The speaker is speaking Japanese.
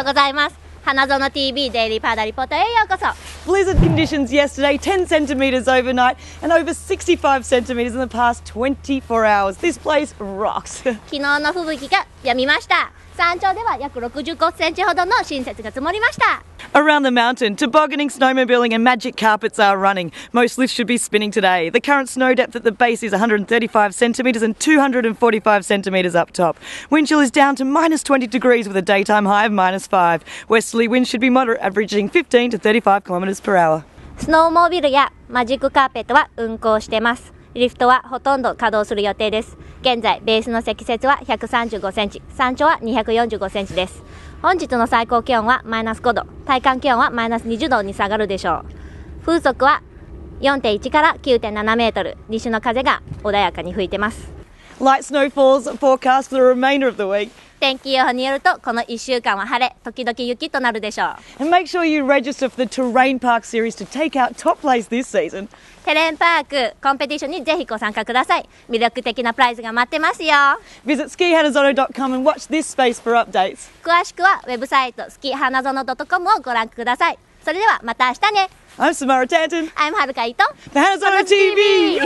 ようございます花園 TV デイリーパウダーリポートへようこそ Blizzard conditions yesterday, 10 centimetres overnight and over 65 centimetres in the past 24 hours. This place rocks. 昨日の吹雪が止みました山頂では約65センチほどの新雪が積もりました Around the mountain, tobogganing, snowmobiling, and magic carpets are running. Most lifts should be spinning today. The current snow depth at the base is 135 centimetres and 245 centimetres up top. Wind chill is down to minus 20 degrees with a daytime high of minus 5. Westerly winds should be moderate, averaging 15 to 35 kilometres per hour. スノーモービルやマジックカーペットは運行してますリフトはほとんど稼働する予定です現在ベースの積雪は135センチ山頂は245センチです。本日の最高気温はマイナス5度体感気温はマイナス20度に下がるでしょう。風速は4.1から9.7メートル西の風が穏やかに吹いてます。Light snowfalls forecast for the remainder of the week. 天気予報によるとこの1週間は晴れ時々雪となるでしょう And make sure you register for the Terrain Park series to take out top place this season. テレンパークコンペティションにぜひご参加ください魅力的なプライズが待ってますよ Visit skihanazono.com and watch this space for updates. 詳しくはウェブサイトスキ花園 .com をご覧くださいそれではまた明日ね I'm Samara Tanton, I'm はるかいと for Hanazono TV.